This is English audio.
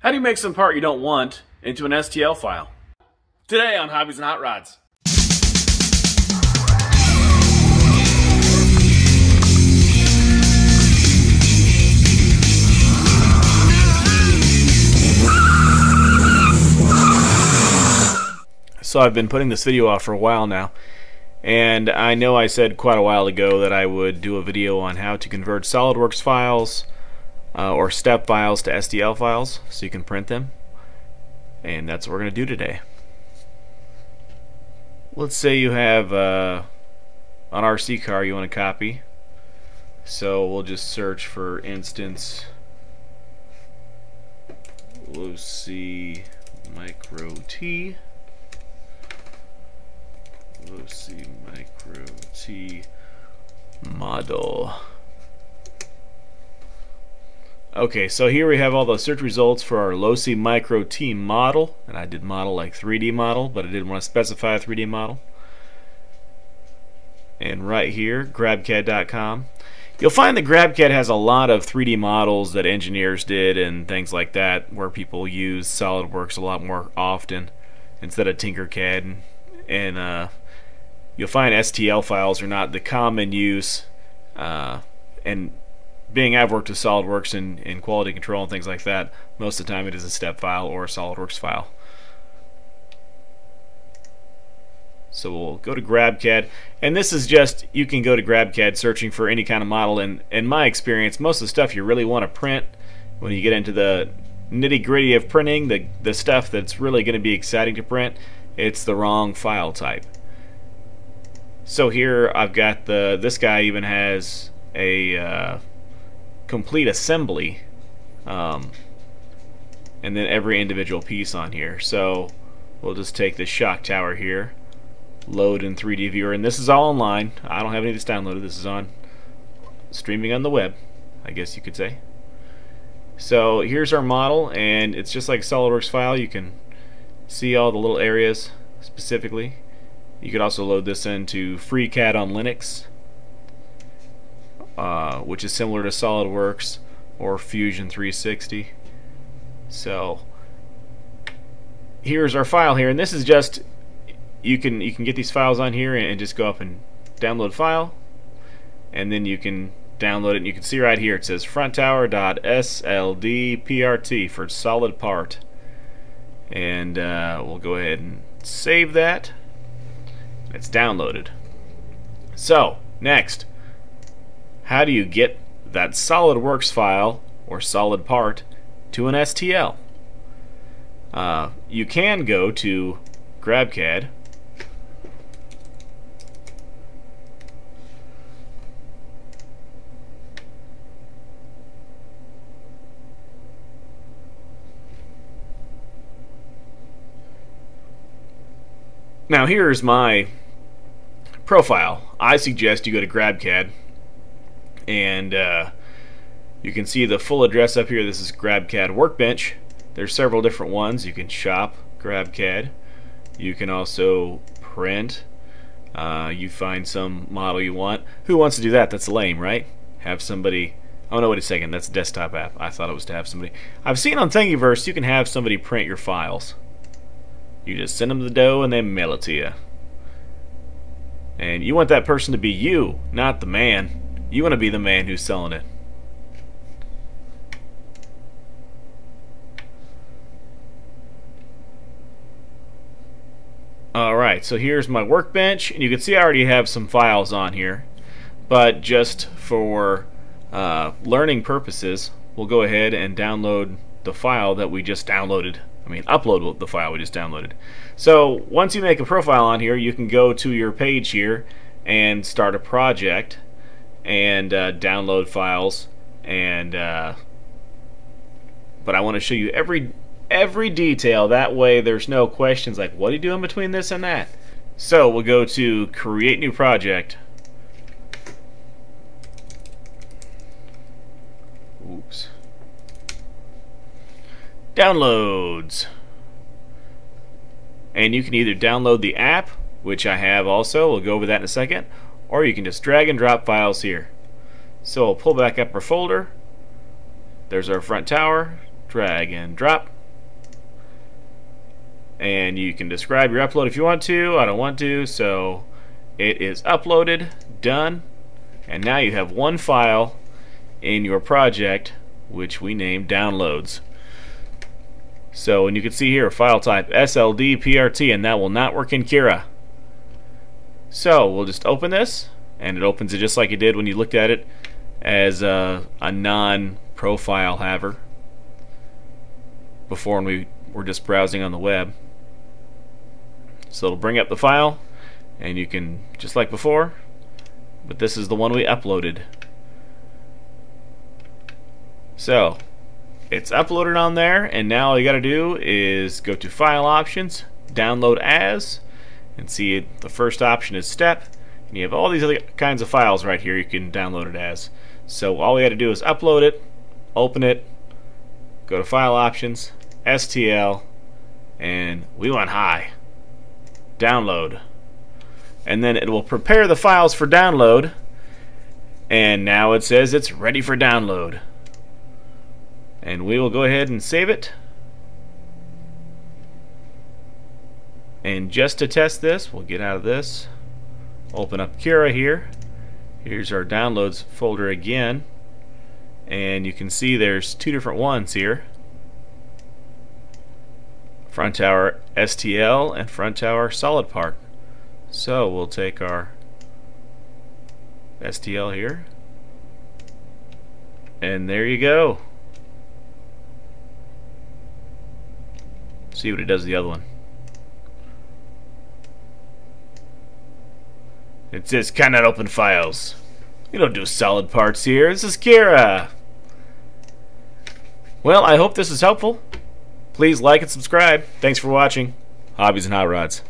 How do you make some part you don't want into an STL file? Today on Hobbies and Hot Rods. So I've been putting this video off for a while now. And I know I said quite a while ago that I would do a video on how to convert SOLIDWORKS files uh, or step files to STL files so you can print them. And that's what we're going to do today. Let's say you have uh, an RC car you want to copy. So we'll just search for instance Losi Micro T. Losi Micro T model. Okay, so here we have all the search results for our Losi Micro T model, and I did model like 3D model, but I didn't want to specify a 3D model. And right here, grabcad.com. You'll find that GrabCAD has a lot of 3D models that engineers did and things like that, where people use SolidWorks a lot more often instead of Tinkercad. And, and uh, you'll find STL files are not the common use, uh, and being I've worked with SolidWorks and in quality control and things like that, most of the time it is a step file or a SolidWorks file. So we'll go to GrabCAD, and this is just, you can go to GrabCAD searching for any kind of model, and in my experience, most of the stuff you really want to print, when you get into the nitty gritty of printing, the, the stuff that's really going to be exciting to print, it's the wrong file type. So here I've got the, this guy even has a, uh, complete assembly um, and then every individual piece on here. So we'll just take this shock tower here load in 3D viewer and this is all online. I don't have any of this downloaded. This is on streaming on the web I guess you could say. So here's our model and it's just like SolidWorks file. You can see all the little areas specifically. You could also load this into FreeCAD on Linux uh, which is similar to SolidWorks or Fusion 360. So here's our file here, and this is just you can you can get these files on here and, just go up and download file, and then you can download it. And you can see right here it says fronttower.sldprt for solid part, and uh, we'll go ahead and save that. It's downloaded. So next how do you get that SolidWorks file or solid part to an STL? Uh, you can go to GrabCAD Now here's my profile. I suggest you go to GrabCAD and uh, you can see the full address up here. This is GrabCAD Workbench. There's several different ones. You can shop GrabCAD. You can also print. Uh, you find some model you want. Who wants to do that? That's lame, right? Have somebody. Oh no, wait a second. That's a desktop app. I thought it was to have somebody. I've seen on Thingiverse you can have somebody print your files. You just send them the dough and they mail it to you. And you want that person to be you, not the man. You want to be the man who's selling it. Alright, so here's my workbench, and you can see I already have some files on here, but just for uh, learning purposes, we'll go ahead and download the file that we just downloaded. I mean, upload the file we just downloaded. So once you make a profile on here, you can go to your page here and start a project and uh, download files and uh, but I want to show you every every detail. That way there's no questions like what are you doing between this and that? So we'll go to create new project. Oops. Downloads. And you can either download the app which I have also we'll go over that in a second or you can just drag and drop files here. So we'll pull back up our folder. There's our front tower. drag and drop. And you can describe your upload if you want to. I don't want to, so it is uploaded, done, and now you have one file in your project which we named downloads. So, and you can see here, file type SLD PRT, and that will not work in Cura. So, we'll just open this, and it opens it just like it did when you looked at it as a, a non-profile haver before when we were just browsing on the web. So it'll bring up the file, and you can, just like before, but this is the one we uploaded. So, it's uploaded on there and now all you got to do is go to file options download as and see the first option is step and you have all these other kinds of files right here you can download it as. So all we got to do is upload it open it go to file options STL and we want high. Download. And then it will prepare the files for download and now it says it's ready for download. And we will go ahead and save it and just to test this we'll get out of this open up Cura here. Here's our downloads folder again. And you can see there's two different ones here. Front tower STL and front tower solid part so we'll take our STL here. And there you go. See what it does to the other one. It says cannot open files. We don't do solid parts here. This is Cura. Well, I hope this is helpful. Please like and subscribe. Thanks for watching. Hobbies and Hot Rods.